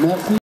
Merci.